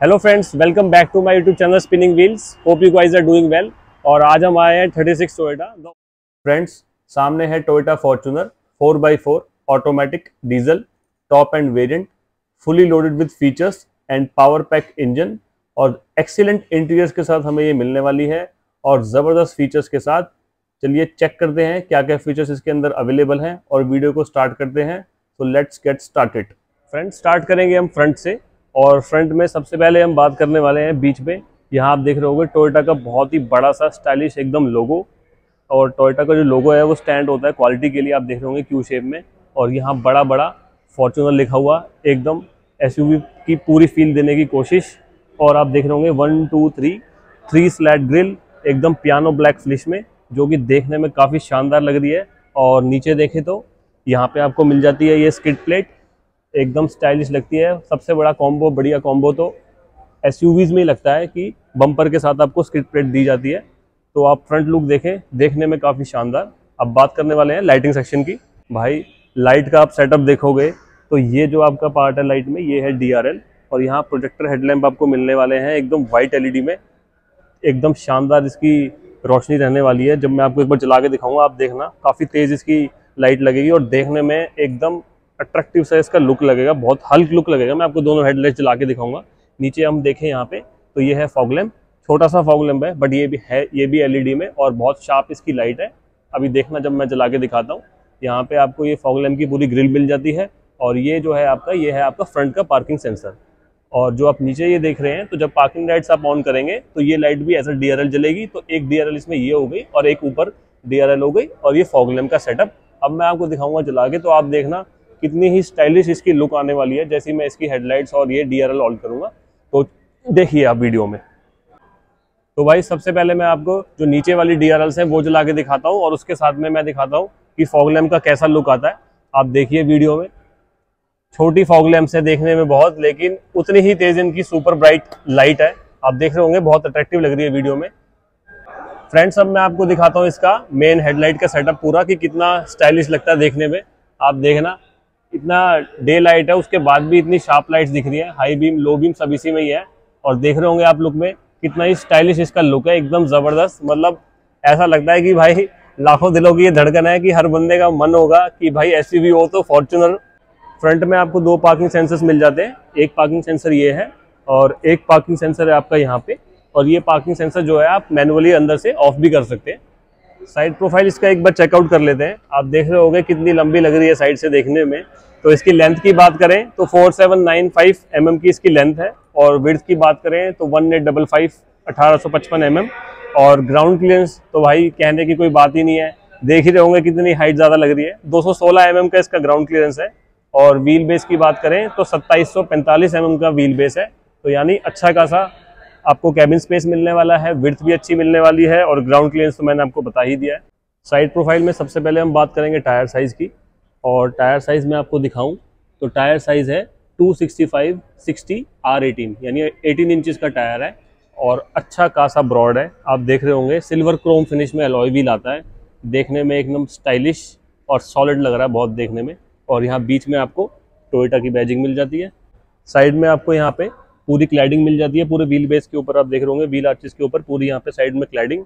Hello friends welcome back to my YouTube channel spinning wheels hope you guys are doing well और आज हम आए हैं 36 Toyota friends सामने है Toyota Fortuner 4x4 automatic diesel top end variant fully loaded with features and power pack engine और excellent interiors के साथ हमें ये मिलने वाली है और ज़बरदस्त फीचर्स के साथ। चलिए चेक करते हैं क्या क्या फीचर्स इसके अंदर अवेलेबल हैं और वीडियो को स्टार्ट करते हैं। तो let's get started friends start करेंगे हम फ्रंट से। और फ्रंट में सबसे पहले हम बात करने वाले हैं बीच में। यहाँ आप देख रहे होंगे टोयोटा का बहुत ही बड़ा सा स्टाइलिश एकदम लोगो और टोयोटा का जो लोगो है, वो स्टैंड होता है क्वालिटी के लिए, आप देख रहे होंगे क्यू शेप में। और यहाँ बड़ा बड़ा फॉर्चूनर लिखा हुआ, एकदम एसयूवी की पूरी फील देने की कोशिश। और आप देख रहे होंगे one two three three slat grille एकदम पियानो ब्लैक फिनिश में, जो कि देखने में काफ़ी शानदार लग रही है। और नीचे देखें तो यहाँ पे आपको मिल जाती है ये स्किट प्लेट एकदम स्टाइलिश लगती है। सबसे बड़ा कॉम्बो बढ़िया कॉम्बो तो एस में ही लगता है कि बम्पर के साथ आपको स्क्रिप्ट प्लेट दी जाती है। तो आप फ्रंट लुक देखें, देखने में काफ़ी शानदार। अब बात करने वाले हैं लाइटिंग सेक्शन की। भाई लाइट का आप सेटअप देखोगे तो ये जो आपका पार्ट है लाइट में, ये है डीआरएल और यहाँ प्रोजेक्टर हेडलैम्प आपको मिलने वाले हैं एकदम वाइट एलईडी में। एकदम शानदार इसकी रोशनी रहने वाली है। जब मैं आपको एक बार चला के दिखाऊँगा, आप देखना, काफ़ी तेज़ इसकी लाइट लगेगी। और देखने में एकदम अट्रैक्टिव सा इसका लुक लगेगा, बहुत हल्क लुक लगेगा। मैं आपको दोनों हेडलाइट चला के दिखाऊँगा। नीचे हम देखें यहाँ पे तो ये है फॉगलैम्प छोटा सा फॉग फॉगलैम्प है बट ये भी है, ये भी एलईडी में और बहुत शार्प इसकी लाइट है। अभी देखना जब मैं चला के दिखाता हूँ। यहाँ पे आपको ये फॉगलैम्प की पूरी ग्रिल मिल जाती है और ये जो है आपका, ये है आपका फ्रंट का पार्किंग सेंसर और जो आप नीचे ये देख रहे हैं तो जब पार्किंग लाइट्स आप ऑन करेंगे तो ये लाइट भी ऐसा डी जलेगी। तो एक डीआरएल इसमें ये हो गई और एक ऊपर डीआरएल हो गई और ये फॉगलैम्प का सेटअप अब मैं आपको दिखाऊँगा चला के तो आप देखना कितनी ही स्टाइलिश इसकी लुक आने वाली है, जैसे मैं इसकी हेडलाइट्स और ये डी आर ऑन करूँगा। तो देखिए आप वीडियो में। तो भाई, सबसे पहले मैं आपको जो नीचे वाली डी आर हैं, वो जला के दिखाता हूँ और उसके साथ में मैं दिखाता हूँ कि फॉगलैम का कैसा लुक आता है। आप देखिए वीडियो में। छोटी फॉगलैम से देखने में बहुत, लेकिन उतनी ही तेज इनकी सुपर ब्राइट लाइट है। आप देख रहे होंगे, बहुत अट्रैक्टिव लग रही है वीडियो में। फ्रेंड्स अब मैं आपको दिखाता हूँ इसका मेन हेडलाइट का सेटअप पूरा, कि कितना स्टाइलिश लगता है देखने में। आप देखना। इतना डे लाइट है, उसके बाद भी इतनी शार्प लाइट्स दिख रही है। हाई बीम लो बीम सब इसी में ही है। और देख रहे होंगे आप लुक में, कितना ही स्टाइलिश इसका लुक है, एकदम ज़बरदस्त। मतलब ऐसा लगता है कि भाई, लाखों दिलों की ये धड़कन है कि हर बंदे का मन होगा कि भाई एस हो तो फॉर्चुनर फ्रंट में आपको दो पार्किंग सेंसर्स मिल जाते हैं। एक पार्किंग सेंसर ये है और एक पार्किंग सेंसर है आपका यहाँ पे। और ये पार्किंग सेंसर जो है, आप मैनुअली अंदर से ऑफ़ भी कर सकते हैं। साइड प्रोफ़ाइल इसका एक बार चेकआउट कर लेते हैं। आप देख रहे होंगे कितनी लंबी लग रही है साइड से देखने में। तो इसकी लेंथ की बात करें तो 4795 mm की इसकी लेंथ है और विड्थ की बात करें तो वन एट डबल फाइव अठारह सौ और ग्राउंड क्लियरेंस तो भाई कहने की कोई बात ही नहीं है। देख ही रहे होंगे कितनी हाइट ज़्यादा लग रही है। 216 mm का इसका ग्राउंड क्लियरेंस है और व्हील बेस की बात करें तो सत्ताईस सौ mm का व्हील बेस है। तो यानी अच्छा खासा आपको कैबिन स्पेस मिलने वाला है विर्थ भी अच्छी मिलने वाली है और ग्राउंड क्लियरेंस तो मैंने आपको बता ही दिया है। साइड प्रोफ़ाइल में सबसे पहले हम बात करेंगे टायर साइज़ की और टायर साइज़ में आपको दिखाऊँ। तो टायर साइज़ है 265 60 आर एटीन यानी 18 इंचज़ का टायर है और अच्छा खासा ब्रॉड है। आप देख रहे होंगे सिल्वर क्रोम फिनिश में अलॉय व्हील आता है। देखने में एकदम स्टाइलिश और सॉलिड लग रहा है बहुत देखने में और यहाँ बीच में आपको टोयोटा की बैजिंग मिल जाती है। साइड में आपको यहाँ पे पूरी क्लैडिंग मिल जाती है, पूरे व्हील बेस के ऊपर आप देख रहे होंगे व्हील आर्चिस के ऊपर पूरी यहाँ पे साइड में क्लैडिंग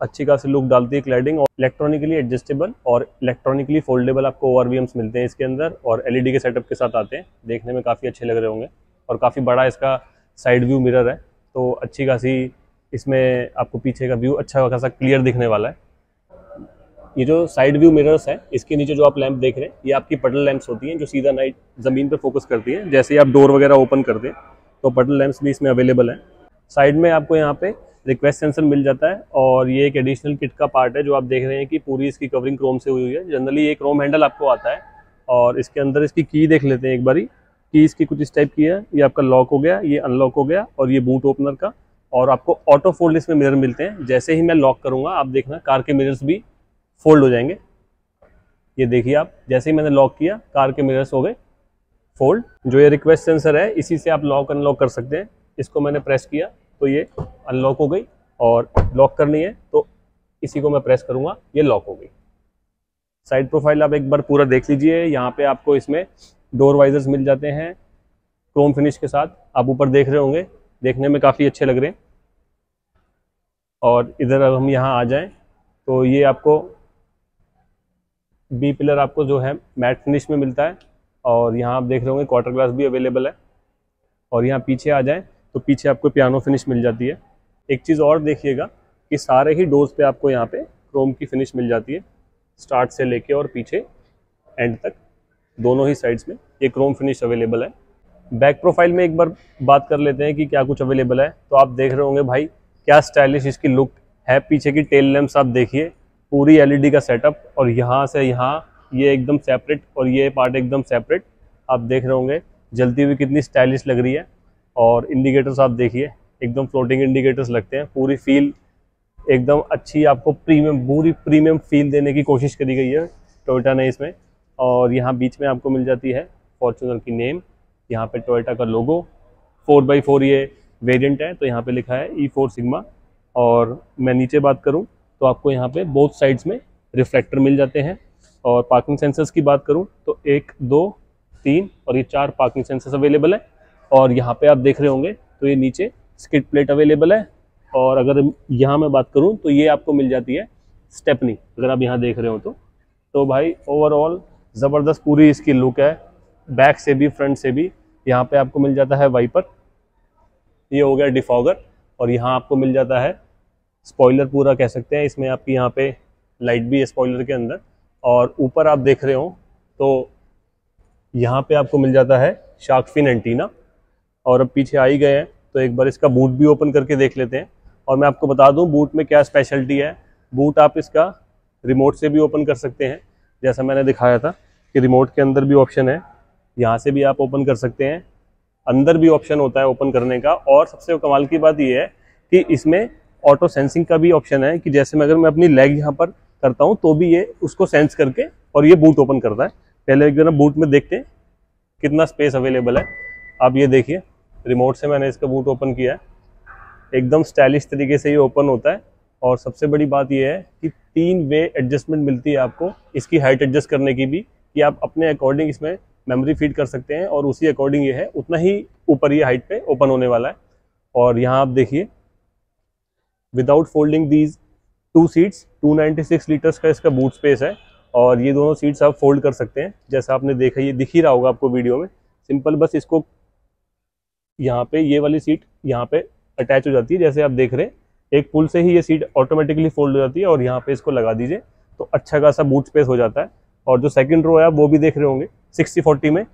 अच्छी खासी लुक डालती है क्लैडिंग और इलेक्ट्रॉनिकली एडजस्टेबल और इलेक्ट्रॉनिकली फोल्डेबल आपको ओवर मिलते हैं इसके अंदर और एलईडी के सेटअप के साथ आते हैं। देखने में काफ़ी अच्छे लग रहे होंगे और काफ़ी बड़ा इसका साइड व्यू मिरर है तो अच्छी खासी इसमें आपको पीछे का व्यू अच्छा खासा क्लियर दिखने वाला है। ये जो साइड व्यू मिरर्स है, इसके नीचे जो आप लैंप देख रहे हैं, ये आपकी पटल लैंप्स होती हैं जो सीधा नाइट ज़मीन पर फोकस करती है, जैसे ही आप डोर वगैरह ओपन करते हैं। तो बटन लैंप्स भी इसमें अवेलेबल हैं। साइड में आपको यहाँ पे रिक्वेस्ट सेंसर मिल जाता है और ये एक एडिशनल किट का पार्ट है जो आप देख रहे हैं कि पूरी इसकी कवरिंग क्रोम से हुई हुई है। जनरली ये क्रोम हैंडल आपको आता है और इसके अंदर इसकी की देख लेते हैं एक बारी। की इसकी कुछ इस टाइप की है। ये आपका लॉक हो गया, ये अनलॉक हो गया और ये बूट ओपनर का और आपको ऑटो फोल्ड इसमें मिरर मिलते हैं। जैसे ही मैं लॉक करूँगा, आप देखना कार के मिरर्स भी फोल्ड हो जाएँगे। ये देखिए आप, जैसे ही मैंने लॉक किया कार के मिरर्स हो गए। फोल्ड, जो ये रिक्वेस्ट सेंसर है, इसी से आप लॉक अनलॉक कर सकते हैं। इसको मैंने प्रेस किया तो ये अनलॉक हो गई और लॉक करनी है तो इसी को मैं प्रेस करूँगा, ये लॉक हो गई। साइड प्रोफ़ाइल आप एक बार पूरा देख लीजिए, यहाँ पे आपको इसमें डोर वाइजर्स मिल जाते हैं क्रोम फिनिश के साथ। आप ऊपर देख रहे होंगे, देखने में काफ़ी अच्छे लग रहे हैं। और इधर अब हम यहाँ आ जाएँ तो ये आपको बी पिलर आपको जो है मैट फिनिश में मिलता है। और यहाँ आप देख रहे होंगे क्वार्टर ग्लास भी अवेलेबल है। और यहाँ पीछे आ जाएँ तो पीछे आपको पियानो फिनिश मिल जाती है। एक चीज़ और देखिएगा कि सारे ही डोर्स पे आपको यहाँ पे क्रोम की फिनिश मिल जाती है स्टार्ट से लेके और पीछे एंड तक। दोनों ही साइड्स में ये क्रोम फिनिश अवेलेबल है। बैक प्रोफ़ाइल में एक बार बात कर लेते हैं कि क्या कुछ अवेलेबल है। तो आप देख रहे होंगे भाई, क्या स्टाइलिश इसकी लुक है। पीछे की टेल लैम्प्स आप देखिए, पूरी एलईडी का सेटअप और यहाँ से यहाँ ये एकदम सेपरेट और ये पार्ट एकदम सेपरेट आप देख रहे होंगे। जलती हुई कितनी स्टाइलिश लग रही है। और इंडिकेटर्स आप देखिए, एकदम फ्लोटिंग इंडिकेटर्स लगते हैं। पूरी फील एकदम अच्छी, आपको प्रीमियम पूरी प्रीमियम फील देने की कोशिश करी गई है टोयोटा ने इसमें। और यहाँ बीच में आपको मिल जाती है फॉर्चूनर की नेम यहाँ पे टोयोटा का लोगो फोर बाई फोर ये वेरिएंट है तो यहाँ पे लिखा है ई फोर सिग्मा और मैं नीचे बात करूँ तो आपको यहाँ पे बोथ साइड्स में रिफ्लेक्टर मिल जाते हैं। और पार्किंग सेंसर्स की बात करूँ तो एक, दो, तीन और ये चार पार्किंग सेंसर्स अवेलेबल है। और यहाँ पे आप देख रहे होंगे तो ये नीचे स्किट प्लेट अवेलेबल है। और अगर यहाँ मैं बात करूँ तो ये आपको मिल जाती है स्टेपनी अगर आप यहाँ देख रहे हो तो। तो भाई ओवरऑल ज़बरदस्त पूरी इसकी लुक है। बैक से भी फ्रंट से भी यहाँ पे आपको मिल जाता है वाइपर ये हो गया डिफॉगर और यहाँ आपको मिल जाता है स्पॉइलर पूरा कह सकते हैं। इसमें आपकी यहाँ पे लाइट भी है स्पॉइलर के अंदर। और ऊपर आप देख रहे हो तो यहाँ पे आपको मिल जाता है शार्कफिन एंटीना। और अब पीछे आ ही गए हैं तो एक बार इसका बूट भी ओपन करके देख लेते हैं। और मैं आपको बता दूँ, बूट में क्या स्पेशलिटी है। बूट आप इसका रिमोट से भी ओपन कर सकते हैं। जैसा मैंने दिखाया था कि रिमोट के अंदर भी ऑप्शन है। यहाँ से भी आप ओपन कर सकते हैं। अंदर भी ऑप्शन होता है ओपन करने का। और सबसे कमाल की बात यह है कि इसमें ऑटो सेंसिंग का भी ऑप्शन है कि जैसे मैं, अगर मैं अपनी लेग यहाँ पर करता हूँ तो भी ये उसको सेंस करके और ये बूट ओपन करता है। पहले एक बार बूट में देखते हैं कितना स्पेस अवेलेबल है। आप ये देखिए रिमोट से मैंने इसका बूट ओपन किया है। एकदम स्टाइलिश तरीके से ये ओपन होता है। और सबसे बड़ी बात यह है कि तीन वे एडजस्टमेंट मिलती है आपको इसकी हाइट एडजस्ट करने की भी, कि आप अपने अकॉर्डिंग इसमें मेमोरी फ़ीड कर सकते हैं और उसी अकॉर्डिंग ये है, उतना ही ऊपर ये हाइट पे ओपन होने वाला है। और यहाँ आप देखिए without folding these two seats 296 litres का इसका बूट स्पेस है और ये दोनों सीट्स आप फोल्ड कर सकते हैं। जैसा आपने देखा, ये दिख ही रहा होगा आपको वीडियो में। सिंपल बस इसको यहाँ पे, ये वाली सीट यहाँ पे अटैच हो जाती है, जैसे आप देख रहे हैं। एक पुल से ही ये सीट ऑटोमेटिकली फोल्ड हो जाती है और यहाँ पे इसको लगा दीजिए तो अच्छा खासा बूट स्पेस हो जाता है। और जो सेकंड रो है, आप वो भी देख रहे होंगे सिक्सटी फोर्टी में,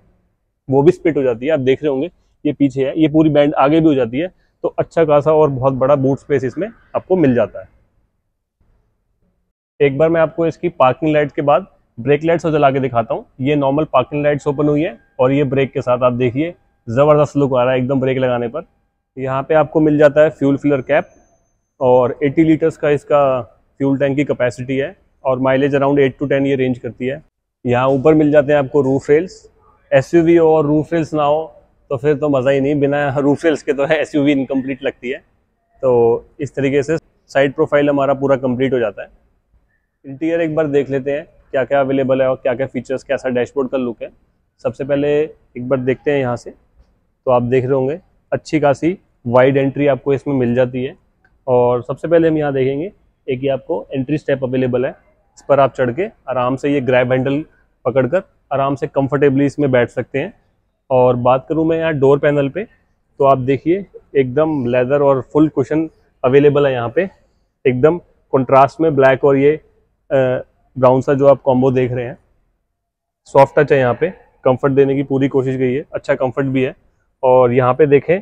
वो भी स्पिट हो जाती है, आप देख रहे होंगे। ये पीछे है, ये पूरी बैंड आगे भी हो जाती है तो अच्छा खासा और बहुत बड़ा बूट स्पेस इसमें आपको मिल जाता है। एक बार मैं आपको इसकी पार्किंग लाइट के बाद ब्रेक लाइट्स जला के दिखाता हूँ। ये नॉर्मल पार्किंग लाइट्स ओपन हुई है और ये ब्रेक के साथ आप देखिए, ज़बरदस्त लुक आ रहा है, एकदम ब्रेक लगाने पर। यहाँ पे आपको मिल जाता है फ्यूल फिलर कैप और 80 लीटर्स का इसका फ्यूल टैंक की कैपेसिटी है और माइलेज अराउंड 8 टू 10 ये रेंज करती है। यहाँ ऊपर मिल जाते हैं आपको रूफ रेल्स एस और रूफ रेल्स ना हो तो फिर तो मज़ा ही नहीं। बिना रूफ रेल्स के तो है एस इनकम्प्लीट लगती है। तो इस तरीके से साइड प्रोफ़ाइल हमारा पूरा कंप्लीट हो जाता है। इंटीरियर एक बार देख लेते हैं क्या क्या अवेलेबल है और क्या क्या फीचर्स कैसा डैशबोर्ड का लुक है। सबसे पहले एक बार देखते हैं यहाँ से तो आप देख रहे होंगे, अच्छी खासी वाइड एंट्री आपको इसमें मिल जाती है। और सबसे पहले हम यहाँ देखेंगे, एक ये आपको एंट्री स्टेप अवेलेबल है, इस पर आप चढ़ के आराम से ये ग्रैब हैंडल पकड़कर आराम से कंफर्टेबली इसमें बैठ सकते हैं। और बात करूँ मैं यहाँ डोर पैनल पे तो आप देखिए, एकदम लेदर और फुल कुशन अवेलेबल है यहाँ पे। एकदम कंट्रास्ट में ब्लैक और ये ब्राउन सा जो आप कॉम्बो देख रहे हैं सॉफ्ट टच है यहाँ पे कंफर्ट देने की पूरी कोशिश गई है अच्छा कंफर्ट भी है। और यहाँ पे देखें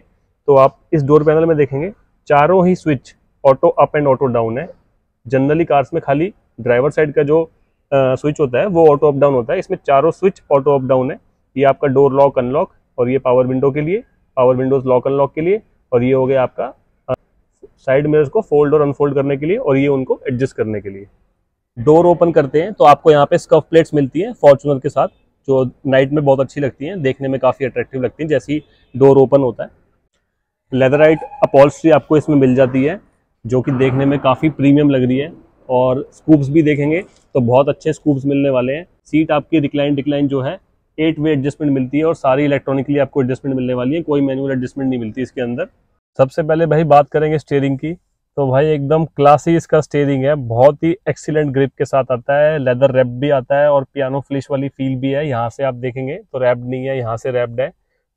तो आप इस डोर पैनल में देखेंगे चारों ही switch auto up and auto down है। जनरली कार्स में खाली ड्राइवर साइड का जो आ, स्विच होता है वो ऑटो अप डाउन होता है। इसमें चारों स्विच ऑटो अप डाउन है। ये आपका डोर लॉक अनलॉक और ये पावर विंडो के लिए पावर विंडोज़ लॉक अनलॉक के लिए और ये हो गया आपका साइड मिरर्स को फोल्ड और अनफोल्ड करने के लिए और ये उनको एडजस्ट करने के लिए। डोर ओपन करते हैं तो आपको यहाँ पे स्कफ प्लेट्स मिलती है फॉर्चुनर के साथ, जो नाइट में बहुत अच्छी लगती हैं, देखने में काफ़ी अट्रैक्टिव लगती हैं, जैसी डोर ओपन होता है। लेदराइट अपॉल्स्ट्री आपको इसमें मिल जाती है, जो कि देखने में काफ़ी प्रीमियम लग रही है, और स्कूप्स भी देखेंगे तो बहुत अच्छे स्कूप्स मिलने वाले हैं। सीट आपकी रिक्लाइन डिक्लाइन जो है एट वे एडजस्टमेंट मिलती है, और सारी इलेक्ट्रॉनिकली आपको एडजस्टमेंट मिलने वाली है, कोई मैनुअल एडजस्टमेंट नहीं मिलती इसके अंदर। सबसे पहले भाई बात करेंगे स्टेयरिंग की। तो भाई एकदम क्लासी इसका स्टेयरिंग है। बहुत ही एक्सीलेंट ग्रिप के साथ आता है। लेदर रैप भी आता है और पियानो फ्लिश वाली फील भी है। यहाँ से आप देखेंगे तो रैप्ड नहीं है, यहाँ से रैप्ड है।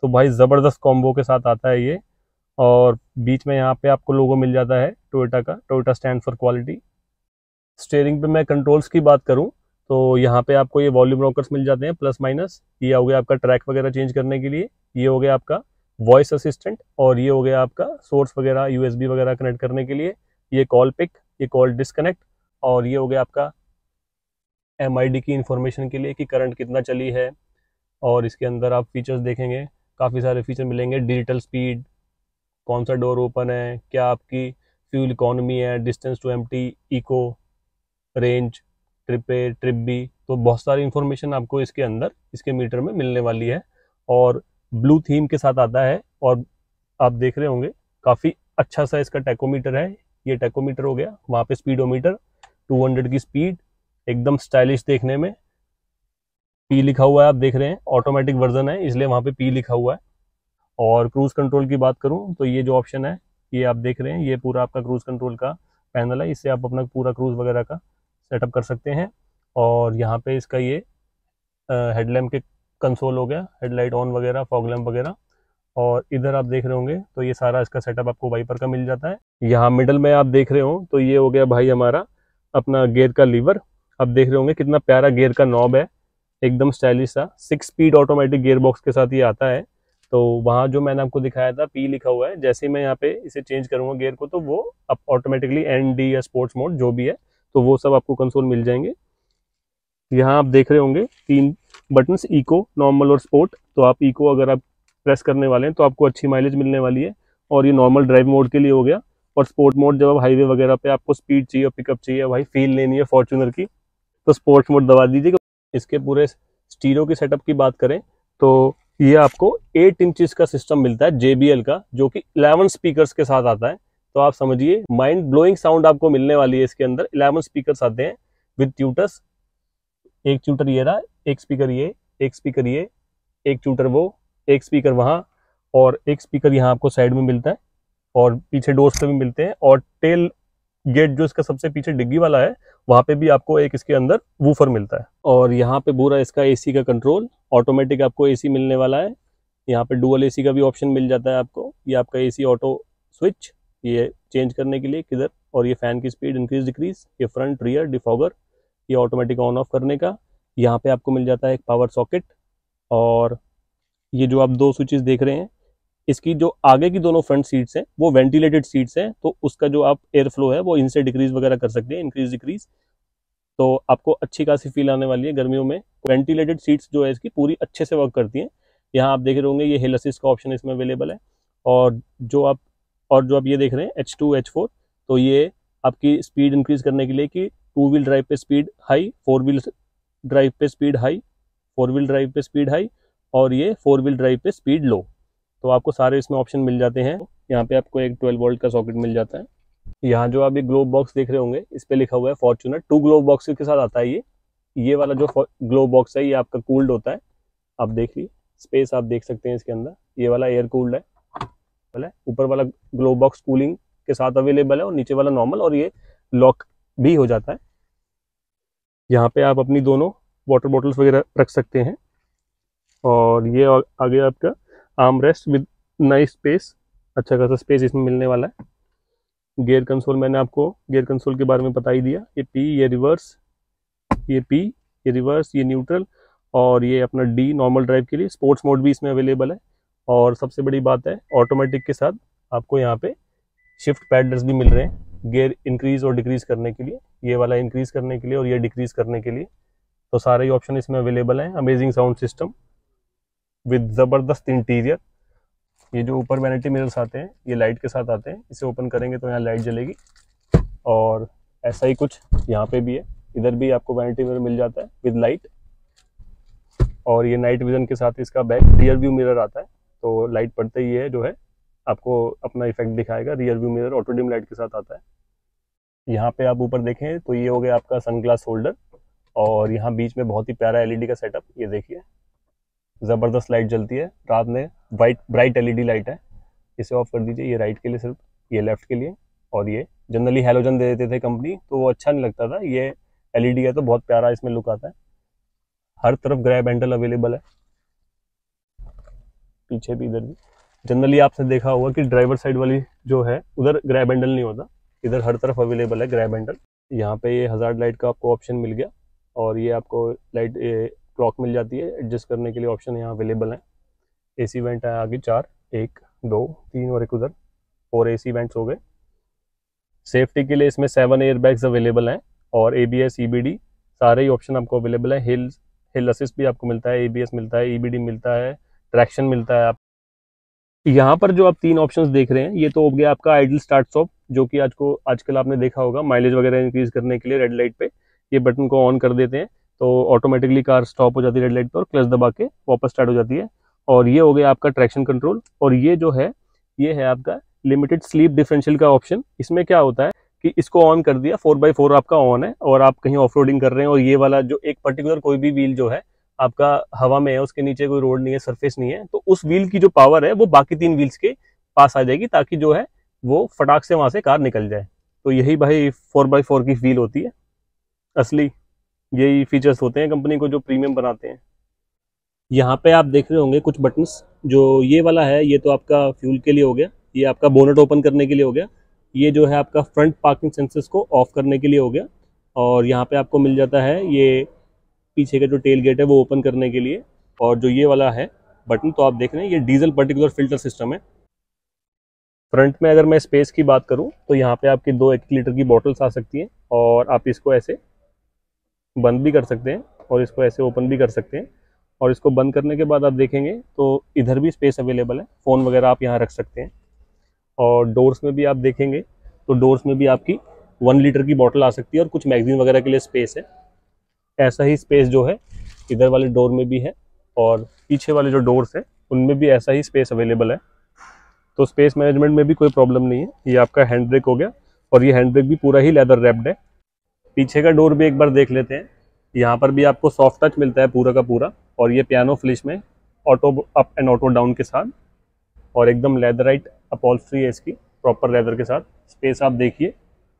तो भाई ज़बरदस्त कॉम्बो के साथ आता है ये। और बीच में यहाँ पे आपको लोगो मिल जाता है टोयोटा का। Toyota stand for quality steering पे मैं कंट्रोल्स की बात करूँ तो यहाँ पे आपको ये वॉल्यूम रॉकर्स मिल जाते हैं प्लस माइनस ये हो गया आपका ट्रैक वगैरह चेंज करने के लिए। ये हो गया आपका वॉइस असिस्टेंट और ये हो गया आपका सोर्स वगैरह यूएसबी वगैरह कनेक्ट करने के लिए, ये कॉल पिक ये कॉल डिसकनेक्ट और ये हो गया आपका एमआईडी की इंफॉर्मेशन के लिए कि करंट कितना चली है और इसके अंदर आप फीचर्स देखेंगे, काफ़ी सारे फीचर मिलेंगे डिजिटल स्पीड कौन सा डोर ओपन है, क्या आपकी फ्यूल इकोनॉमी है distance to M eco range trip A trip B तो बहुत सारी इंफॉर्मेशन आपको इसके अंदर, इसके मीटर में मिलने वाली है और ब्लू थीम के साथ आता है और आप देख रहे होंगे, काफ़ी अच्छा सा इसका टेकोमीटर है। ये टेकोमीटर हो गया, वहाँ पे स्पीडोमीटर 200 की स्पीड, एकदम स्टाइलिश देखने में। पी लिखा हुआ है, आप देख रहे हैं ऑटोमेटिक वर्जन है, इसलिए वहाँ पे पी लिखा हुआ है। और क्रूज कंट्रोल की बात करूँ तो ये जो ऑप्शन है, ये आप देख रहे हैं, ये पूरा आपका क्रूज कंट्रोल का पैनल है। इससे आप अपना पूरा क्रूज वगैरह का सेटअप कर सकते हैं। और यहाँ पे इसका ये हेडलैम्प के कंसोल हो गया, हेडलाइट ऑन वगैरह, फॉग लैम्प वगैरह, और इधर आप देख रहे होंगे तो ये सारा इसका सेटअप आपको वाइपर का मिल जाता है। यहाँ मिडल में आप देख रहे हो तो ये हो गया भाई हमारा अपना गेयर का लीवर आप देख रहे होंगे कितना प्यारा गेयर का नॉब है, एकदम स्टाइलिश सा। Six speed automatic gear box के साथ ये आता है। तो वहाँ जो मैंने आपको दिखाया था पी लिखा हुआ है, जैसे ही मैं यहाँ पे इसे चेंज करूँगा गेयर को तो वो अब ऑटोमेटिकली एन डी या स्पोर्ट्स मोड जो भी है तो वो सब आपको कंसोल मिल जाएँगे। यहाँ आप देख रहे होंगे, तीन बटन इको नॉर्मल और स्पोर्ट तो आप इको अगर आप प्रेस करने वाले हैं तो आपको अच्छी माइलेज मिलने वाली है और ये नॉर्मल ड्राइव मोड के लिए हो गया. और स्पोर्ट मोड जब आप हाईवे वगैरह पे आपको स्पीड चाहिए और पिकअप चाहिए, भाई फील लेनी है फॉर्चूनर की तो स्पोर्ट्स मोड दबा दीजिएगा. इसके पूरे स्टीरो की सेटअप की बात करें तो ये आपको एट इंचज का सिस्टम मिलता है JBL का, जो कि 11 स्पीकर्स के साथ आता है. तो आप समझिए माइंड ब्लोइंग साउंड आपको मिलने वाली है इसके अंदर. 11 स्पीकर्स आते हैं विद ट्यूटर्स एक ट्यूटर ये रहा एक स्पीकर ये, एक स्पीकर ये, एक ट्यूटर वो, एक स्पीकर वहाँ और एक स्पीकर यहाँ आपको साइड में मिलता है और पीछे डोर्स पे भी मिलते हैं और टेल गेट जो इसका सबसे पीछे डिग्गी वाला है, वहाँ पे भी आपको एक इसके अंदर वूफर मिलता है। और यहाँ पे पूरा इसका एसी का कंट्रोल ऑटोमेटिक आपको एसी मिलने वाला है। यहाँ पे डुअल एसी का भी ऑप्शन मिल जाता है आपको। ये आपका एसी ऑटो स्विच ये चेंज करने के लिए किधर और ये फ़ैन की स्पीड इंक्रीज डिक्रीज ये फ्रंट रियर डिफॉगर ये ऑटोमेटिक ऑन ऑफ़ करने का। यहाँ पे आपको मिल जाता है एक पावर सॉकेट और ये जो आप दो स्विचेस देख रहे हैं, इसकी जो आगे की दोनों फ्रंट सीट्स हैं, वो वेंटिलेटेड सीट्स हैं तो उसका जो आप एयर फ्लो है, वो इनसे डिक्रीज वगैरह कर सकते हैं इंक्रीज डिक्रीज तो आपको अच्छी खासी फील आने वाली है गर्मियों में। वेंटिलेटेड सीट्स जो है, इसकी पूरी अच्छे से वर्क करती हैं। यहाँ आप देख रहे होंगे, ये हिल असिस्ट का ऑप्शन इसमें अवेलेबल है। और जो आप, और जो आप ये देख रहे हैं एच टू एच फोर तो ये आपकी स्पीड इंक्रीज करने के लिए कि टू व्हील ड्राइव पे speed high four wheel drive पे speed high, four wheel drive पे स्पीड हाई और ये फोर व्हील ड्राइव पे स्पीड लो। तो आपको सारे इसमें ऑप्शन मिल जाते हैं। यहाँ पे आपको एक 12 वोल्ट का सॉकेट मिल जाता है। यहाँ जो आप ये ग्लोब बॉक्स देख रहे होंगे, इस पर लिखा हुआ है फॉर्चूनर टू ग्लोब बॉक्स के साथ आता है ये। ये वाला जो ग्लोब बॉक्स है, ये आपका कूल्ड होता है। आप देख लीजिए स्पेस आप देख सकते हैं इसके अंदर। ये वाला एयर कूल्ड है। ऊपर वाला ग्लोब बॉक्स कूलिंग के साथ अवेलेबल है और नीचे वाला नॉर्मल और ये लॉक भी हो जाता है। यहाँ पे आप अपनी दोनों वाटर बॉटल्स वगैरह रख सकते हैं। और ये आगे आपका arm rest with nice space अच्छा खासा स्पेस इसमें मिलने वाला है। गियर कंसोल मैंने आपको गियर कंसोल के बारे में बता ही दिया। ये पी ये रिवर्स ये पी ये रिवर्स ये न्यूट्रल और ये अपना डी नॉर्मल ड्राइव के लिए स्पोर्ट्स मोड भी इसमें अवेलेबल है। और सबसे बड़ी बात है ऑटोमेटिक के साथ आपको यहाँ पे शिफ्ट पैडल्स भी मिल रहे हैं। गियर इंक्रीज और डिक्रीज करने के लिए, ये वाला इंक्रीज करने के लिए और ये डिक्रीज करने के लिए तो सारे ही ऑप्शन इसमें अवेलेबल हैं। अमेजिंग साउंड सिस्टम विद ज़बरदस्त इंटीरियर ये जो ऊपर वैनिटी मिरर्स आते हैं, ये लाइट के साथ आते हैं। इसे ओपन करेंगे तो यहाँ लाइट जलेगी। और ऐसा ही कुछ यहाँ पे भी है। इधर भी आपको वैनिटी मिरर मिल जाता है विद लाइट और ये नाइट विजन के साथ इसका बैक रियर व्यू मिरर आता है। तो लाइट पड़ते ही है जो है। आपको अपना इफ़ेक्ट दिखाएगा rear view mirror auto dim light के साथ आता है। यहाँ पे आप ऊपर देखें तो ये हो गया आपका सनग्लास होल्डर और यहाँ बीच में बहुत ही प्यारा एलईडी का सेटअप ये देखिए। ज़बरदस्त लाइट जलती है। रात में वाइट ब्राइट एलईडी लाइट है। इसे ऑफ़ कर दीजिए, ये राइट के लिए सिर्फ़, ये लेफ़्ट के लिए। और ये जनरली हेलोजन दे देते थे कंपनी तो वो अच्छा नहीं लगता था। ये एलईडी है तो बहुत प्यारा इसमें लुक आता है। हर तरफ़ ग्रैब हैंडल अवेलेबल है। पीछे भी इधर भी। जनरली आपने देखा होगा कि ड्राइवर साइड वाली जो है, उधर ग्रैब हैंडल नहीं होता। इधर हर तरफ़ अवेलेबल है ग्रैब हैंडल यहाँ पे ये हज़ार लाइट का आपको ऑप्शन मिल गया और ये आपको लाइट क्लॉक मिल जाती है। एडजस्ट करने के लिए ऑप्शन यहाँ अवेलेबल है। ए सी वेंट है आगे चार, एक, दो, तीन और एक उधर। फोर एसी वेंट्स हो गए। सेफ्टी के लिए इसमें सेवन एयर बैग्स अवेलेबल हैं और A B S E B D सारे ही ऑप्शन आपको अवेलेबल है। हिल हिल असिस्ट भी आपको मिलता है ए बी एस मिलता है ई बी डी मिलता है ट्रैक्शन मिलता है आप यहाँ पर जो आप तीन ऑप्शंस देख रहे हैं, ये तो हो गया आपका आइडल स्टार्ट स्टॉप जो कि आज को, आजकल आपने देखा होगा माइलेज वगैरह इंक्रीज करने के लिए रेड लाइट पे, ये बटन को ऑन कर देते हैं तो ऑटोमेटिकली कार स्टॉप हो जाती है रेड लाइट पर और क्लच दबा के वापस स्टार्ट हो जाती है। और ये हो गया आपका ट्रैक्शन कंट्रोल और ये जो है, ये है आपका लिमिटेड स्लीप डिफरेंशियल का ऑप्शन इसमें क्या होता है कि इसको ऑन कर दिया फोर बाई फोर आपका ऑन है, और आप कहीं ऑफ़ कर रहे हैं, और ये वाला जो एक पर्टिकुलर कोई भी व्हील जो है आपका हवा में है, उसके नीचे कोई रोड नहीं है सरफेस नहीं है तो उस व्हील की जो पावर है, वो बाकी तीन व्हील्स के पास आ जाएगी ताकि जो है, वो फटाक से वहाँ से कार निकल जाए। तो यही भाई फोर बाई फोर की व्हील होती है। असली यही फीचर्स होते हैं कंपनी को जो प्रीमियम बनाते हैं। यहाँ पे आप देख रहे होंगे कुछ बटन्स जो ये वाला है, ये तो आपका फ्यूल के लिए हो गया, ये आपका बोनट ओपन करने के लिए हो गया, ये जो है आपका फ्रंट पार्किंग सेंसर्स को ऑफ़ करने के लिए हो गया, और यहाँ पे आपको मिल जाता है ये पीछे का जो टेल गेट है वो ओपन करने के लिए। और जो ये वाला है बटन तो आप देख रहे हैं, ये डीजल पर्टिकुलर फ़िल्टर सिस्टम है। फ्रंट में अगर मैं स्पेस की बात करूँ तो यहाँ पे आपकी दो एक लीटर की बॉटल्स आ सकती हैं और आप इसको ऐसे बंद भी कर सकते हैं और इसको ऐसे ओपन भी कर सकते हैं। और इसको बंद करने के बाद आप देखेंगे तो इधर भी स्पेस अवेलेबल है। फ़ोन वगैरह आप यहाँ रख सकते हैं। और डोर्स में भी आप देखेंगे तो डोर्स में भी आपकी वन लीटर की बॉटल आ सकती है और कुछ मैगजीन वगैरह के लिए स्पेस है। ऐसा ही स्पेस जो है, इधर वाले डोर में भी है और पीछे वाले जो डोर्स हैं, उनमें भी ऐसा ही स्पेस अवेलेबल है। तो स्पेस मैनेजमेंट में भी कोई प्रॉब्लम नहीं है। ये आपका हैंड ब्रेक हो गया और ये हैंड ब्रेक भी पूरा ही लेदर रैप्ड है। पीछे का डोर भी एक बार देख लेते हैं। यहाँ पर भी आपको सॉफ्ट टच मिलता है पूरा का पूरा और ये पियानो फ्लिश में auto up and auto down के साथ और एकदम लेदराइट अपॉल्स्ट्री है इसकी प्रॉपर लेदर के साथ। स्पेस आप देखिए।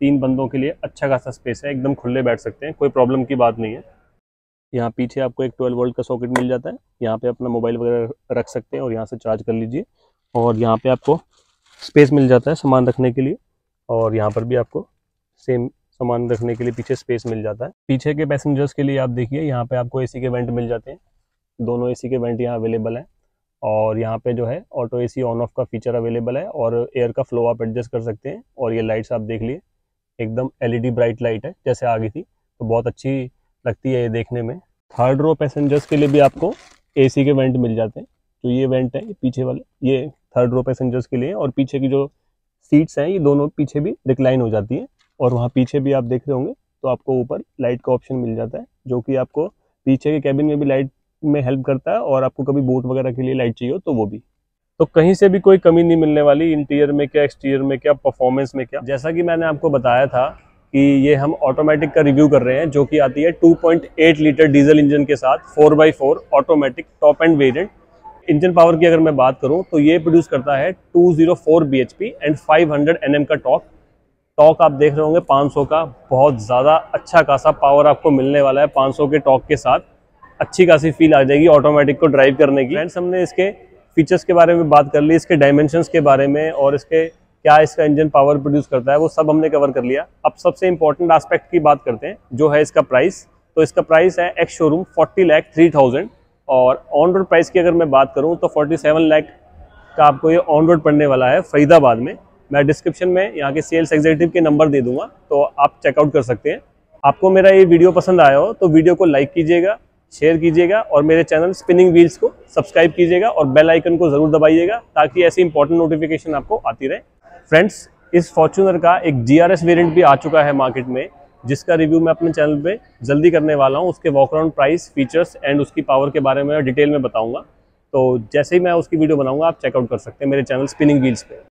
तीन बंदों के लिए अच्छा खासा स्पेस है, एकदम खुले बैठ सकते हैं, कोई प्रॉब्लम की बात नहीं है। यहाँ पीछे आपको एक 12 वोल्ट का सॉकेट मिल जाता है, यहाँ पे अपना मोबाइल वगैरह रख सकते हैं और यहाँ से चार्ज कर लीजिए। और यहाँ पे आपको स्पेस मिल जाता है सामान रखने के लिए, और यहाँ पर भी आपको सेम सामान रखने के लिए पीछे स्पेस मिल जाता है। पीछे के पैसेंजर्स के लिए आप देखिए, यहाँ पे आपको एसी के वेंट मिल जाते हैं। दोनों एसी के वेंट यहाँ अवेलेबल हैं, और यहाँ पे जो है ऑटो एसी ऑन ऑफ़ का फीचर अवेलेबल है, और एयर का फ्लो आप एडजस्ट कर सकते हैं, और ये लाइट्स आप देख लिए। एकदम एलईडी ब्राइट लाइट है, जैसे आ गई थी। तो बहुत अच्छी लगती है ये देखने में। थर्ड रो पैसेंजर्स के लिए भी आपको एसी के वेंट मिल जाते हैं। तो ये वेंट है पीछे वाले, ये थर्ड रो पैसेंजर्स के लिए और पीछे की जो सीट्स हैं, ये दोनों पीछे भी रिक्लाइन हो जाती है। और वहाँ पीछे भी आप देख रहे होंगे तो आपको ऊपर लाइट का ऑप्शन मिल जाता है, जो कि आपको पीछे के कैबिन में भी लाइट में हेल्प करता है और आपको कभी बोट वगैरह के लिए लाइट चाहिए हो तो वो भी। तो कहीं से भी कोई कमी नहीं मिलने वाली इंटीरियर में क्या एक्सटीरियर में क्या परफॉर्मेंस में क्या। जैसा कि मैंने आपको बताया था कि ये हम ऑटोमेटिक का रिव्यू कर रहे हैं, जो कि आती है 2.8 लीटर डीजल इंजन के साथ 4x4 automatic top end variant engine power की अगर मैं बात करूँ तो ये प्रोड्यूस करता है 204 bhp एंड 500 nm का टॉक टॉक आप देख रहे होंगे 500 का बहुत ज़्यादा अच्छा खासा पावर आपको मिलने वाला है 500 के टॉक के साथ। अच्छी खासी फील आ जाएगी ऑटोमेटिक को ड्राइव करने की। फ्रेंड्स हमने इसके फीचर्स के बारे में बात कर ली, इसके डायमेंशंस के बारे में और इसके क्या इसका इंजन पावर प्रोड्यूस करता है, वो सब हमने कवर कर लिया। अब सबसे इंपॉर्टेंट आस्पेक्ट की बात करते हैं, जो है इसका प्राइस तो इसका प्राइस है ex showroom forty lakh three thousand और ऑन रोड प्राइस की अगर मैं बात करूँ तो फोर्टी सेवन लैख का आपको ये ऑन रोड पड़ने वाला है फरीदाबाद में। मैं डिस्क्रिप्शन में यहाँ के सेल्स एग्जीक्यूटिव के नंबर दे दूँगा तो आप चेकआउट कर सकते हैं। आपको मेरा ये वीडियो पसंद आया हो तो वीडियो को लाइक कीजिएगा। शेयर कीजिएगा और मेरे चैनल स्पिनिंग व्हील्स को सब्सक्राइब कीजिएगा और बेल आइकन को ज़रूर दबाइएगा ताकि ऐसी इंपॉर्टेंट नोटिफिकेशन आपको आती रहे। फ्रेंड्स इस फॉर्चूनर का एक जी आर वेरियंट भी आ चुका है मार्केट में, जिसका रिव्यू मैं अपने चैनल पे जल्दी करने वाला हूँ। उसके वॉकराउंड प्राइस फीचर्स एंड उसकी पावर के बारे में डिटेल में बताऊँगा। तो जैसे ही मैं उसकी वीडियो बनाऊँगा, आप चेकआउट कर सकते हैं मेरे चैनल स्पिनिंग व्हील्स पे।